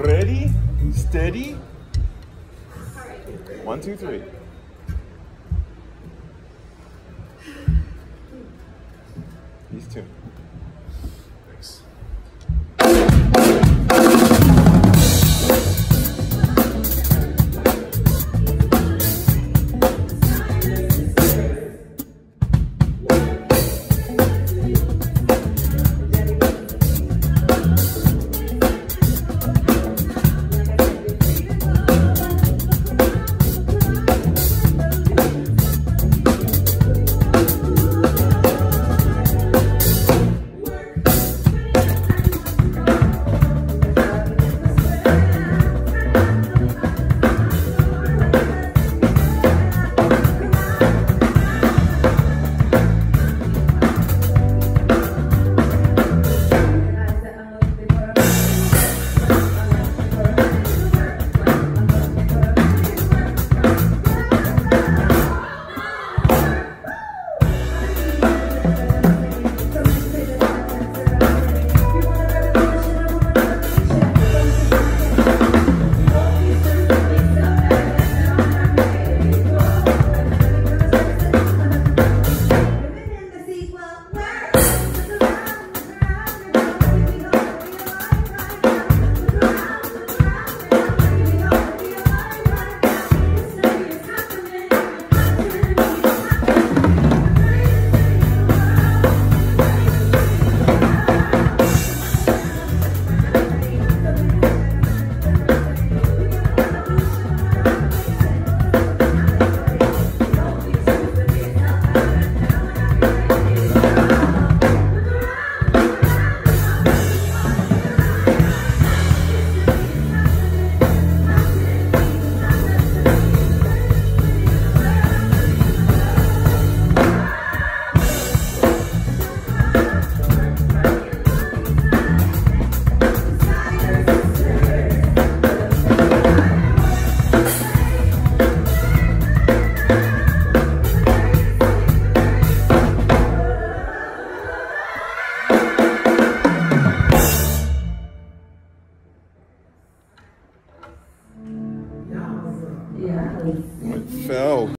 Ready, steady. One, two, three. These two. It fell.